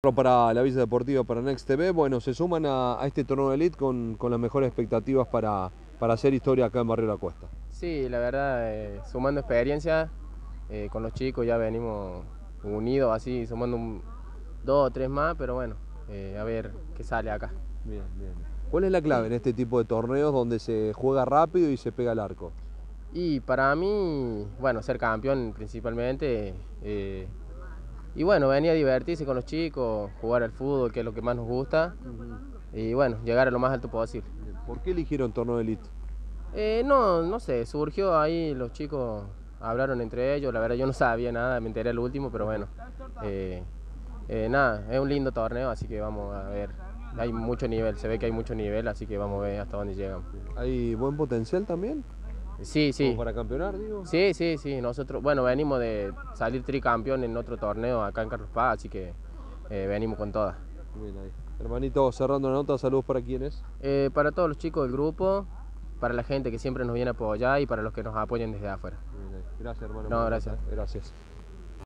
Para la Villa Deportiva, para Next TV, bueno, se suman a, a este torneo de Elite con, con, las mejores expectativas para, para, hacer historia acá en Barrio La Cuesta. Sí, la verdad, eh, sumando experiencia, eh, con los chicos ya venimos unidos así, sumando un, dos o tres más, pero bueno, eh, a ver qué sale acá. Bien, bien. ¿Cuál es la clave en este tipo de torneos donde se juega rápido y se pega el arco? Y para mí, bueno, ser campeón principalmente y bueno, venía a divertirse con los chicos, jugar al fútbol, que es lo que más nos gusta. Y bueno, llegar a lo más alto posible. ¿Por qué eligieron torneo de elite? Eh, no, no sé, surgió ahí, los chicos hablaron entre ellos, la verdad yo no sabía nada, me enteré al último, pero bueno. Eh, eh, nada, es un lindo torneo, así que vamos a ver. Hay mucho nivel, se ve que hay mucho nivel, así que vamos a ver hasta dónde llegan. ¿Hay buen potencial también? Sí, sí. para campeonar, digo? Sí, sí, sí. Nosotros, bueno, venimos de salir tricampeón en otro torneo acá en Carlos Paz, así que eh, venimos con todas. Bien ahí. Hermanito, cerrando la nota, saludos para quienes. Eh, para todos los chicos del grupo, para la gente que siempre nos viene a apoyar y para los que nos apoyan desde afuera. Gracias, hermano. No, gracias. Gracias.